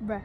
Bruh.